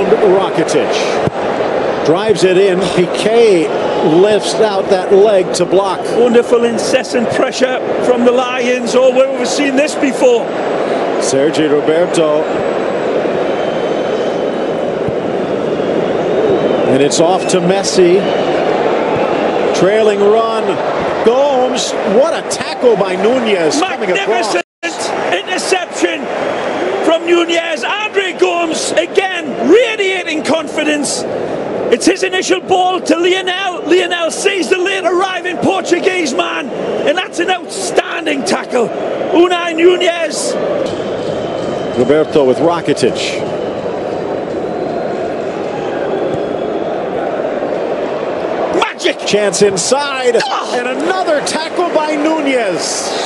around Rakitic. Drives it in. Piqué lifts out that leg to block. Wonderful incessant pressure from the Lions. Oh, where have we seen this before? Sergi Roberto. And it's off to Messi. Trailing run. Gomes. What a tackle by Nunez. Magnificent interception from Nunez. Confidence. It's his initial ball to Lionel. Lionel sees the late arriving Portuguese man, and that's an outstanding tackle. Unai Nunez. Roberto with Rakitic. Magic. Chance inside. Oh! And another tackle by Nunez.